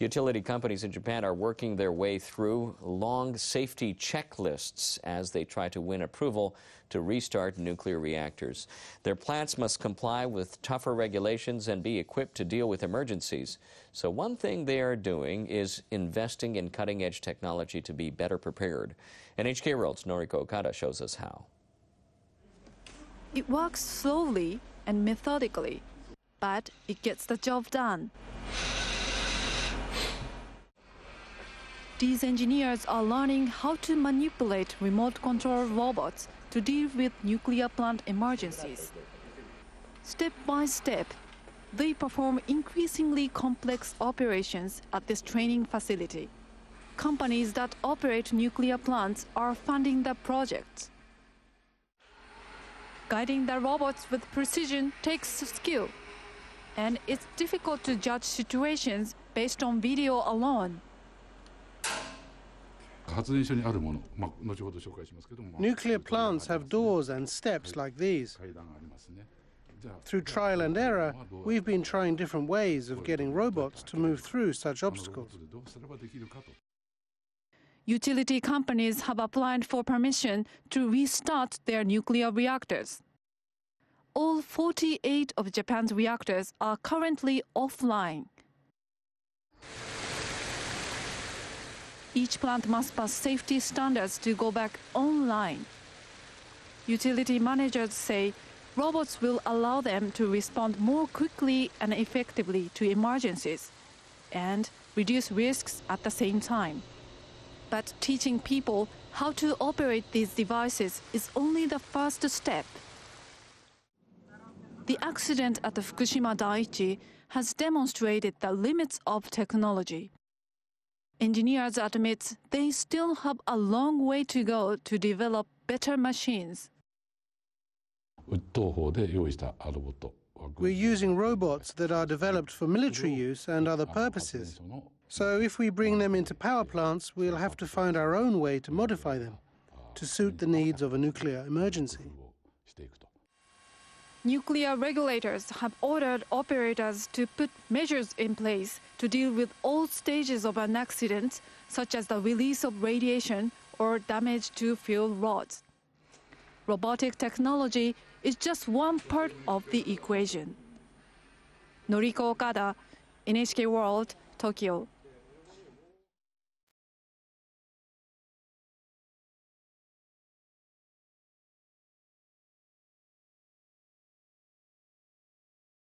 Utility companies in Japan are working their way through long safety checklists as they try to win approval to restart nuclear reactors. Their plants must comply with tougher regulations and be equipped to deal with emergencies. So, one thing they are doing is investing in cutting edge technology to be better prepared. NHK World's Noriko Okada shows us how. It works slowly and methodically, but it gets the job done. These engineers are learning how to manipulate remote control robots to deal with nuclear plant emergencies. Step by step, they perform increasingly complex operations at this training facility. Companies that operate nuclear plants are funding the projects. Guiding the robots with precision takes skill, and it's difficult to judge situations based on video alone. Nuclear plants have doors and steps like these. Through trial and error, we've been trying different ways of getting robots to move through such obstacles. Utility companies have applied for permission to restart their nuclear reactors. All 48 of Japan's reactors are currently offline. Each plant must pass safety standards to go back online. Utility managers say robots will allow them to respond more quickly and effectively to emergencies and reduce risks at the same time. But teaching people how to operate these devices is only the first step. The accident at the Fukushima Daiichi has demonstrated the limits of technology. Engineers admit they still have a long way to go to develop better machines. We're using robots that are developed for military use and other purposes. So if we bring them into power plants, we'll have to find our own way to modify them to suit the needs of a nuclear emergency. Nuclear regulators have ordered operators to put measures in place to deal with all stages of an accident, such as the release of radiation or damage to fuel rods. Robotic technology is just one part of the equation. Noriko Okada, NHK World, Tokyo.